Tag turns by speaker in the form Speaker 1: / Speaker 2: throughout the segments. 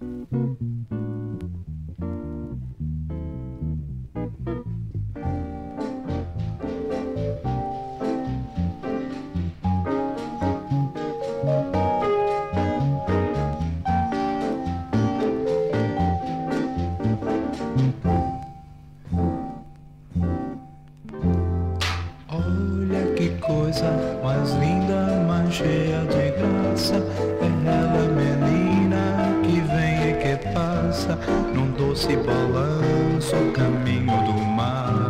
Speaker 1: Olha que coisa mais linda, mais cheia de graça. Num doce balanço, caminho do mar.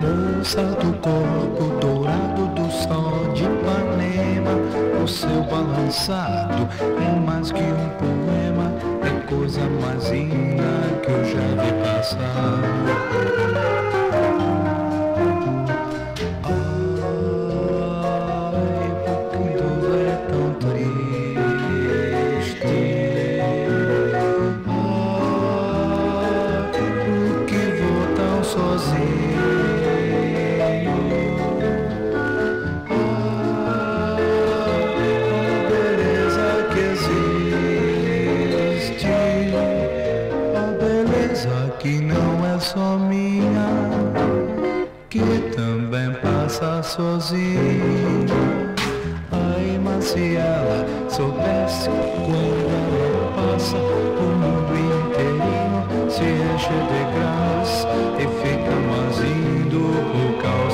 Speaker 1: Moça do corpo dourado do sol de Ipanema, o seu balançado é mais que um poema, é coisa mais linda que eu já vi passar. Sozinha. Ai, mas se ela soubesse quando ela passa, se enche de graça e fica mais lindo por causa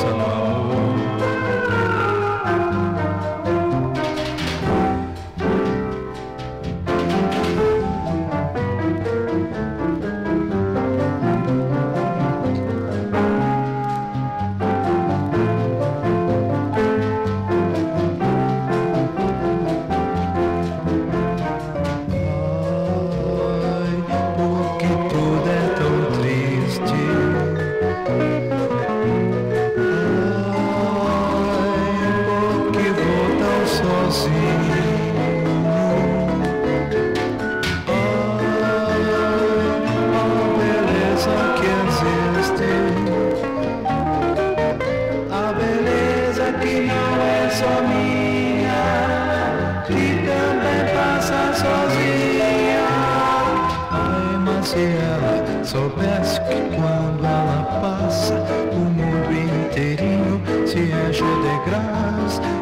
Speaker 1: soubesse que quando ela passa, o mundo inteirinho se enche de graça